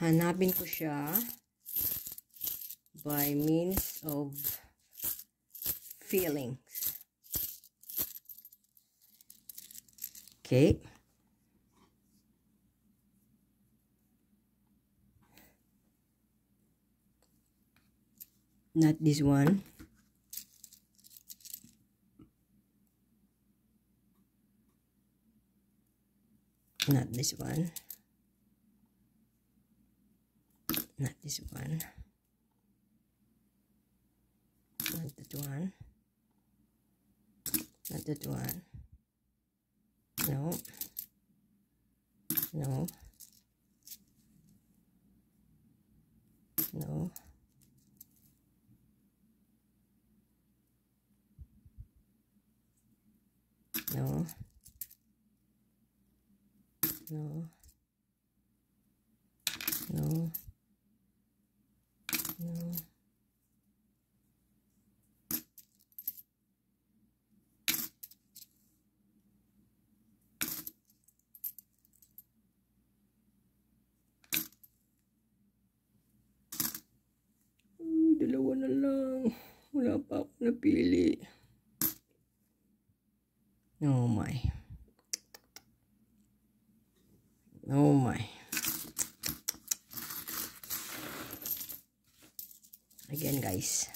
hanapin ko siya by means of feelings. Okay. Not this one. Not this one. Not this one. Not that one. Not that one. No. No. No. No. No. No. Napili. Oh my. Oh my. Again, guys.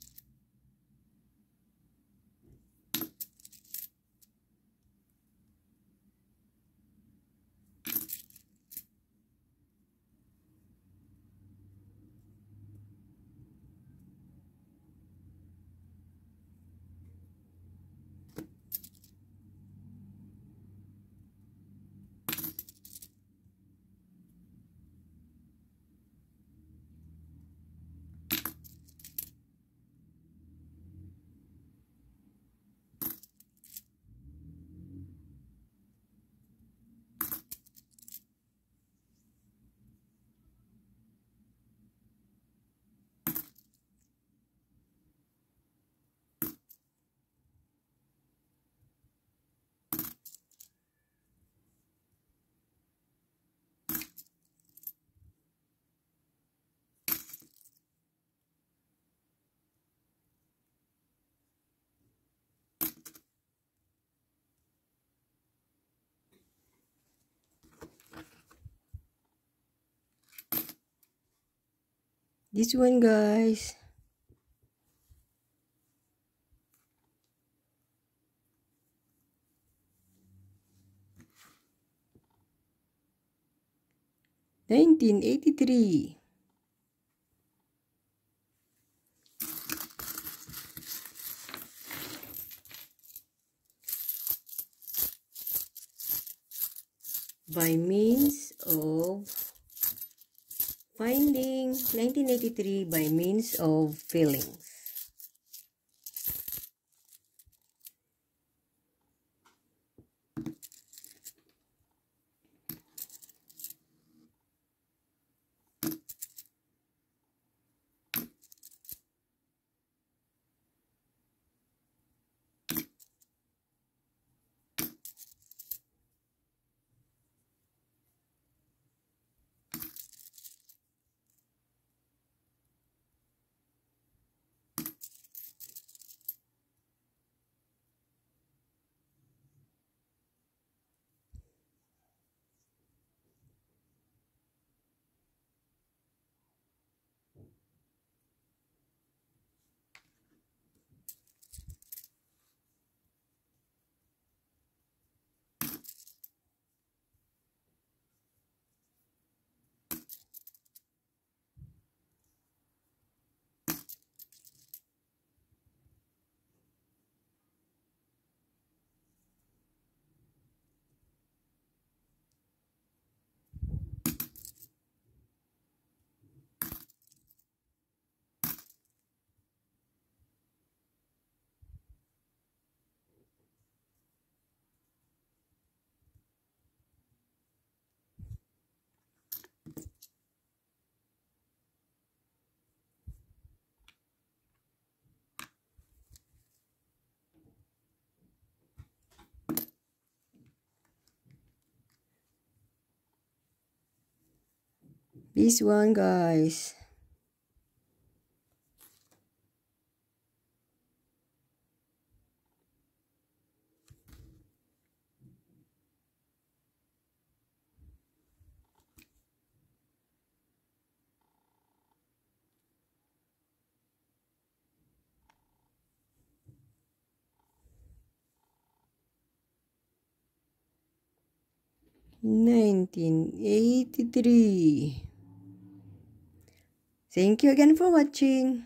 This one, guys. Nineteen eighty three. By means of finding 1983 by means of feelings. This one, guys. Nineteen eighty three. Thank you again for watching.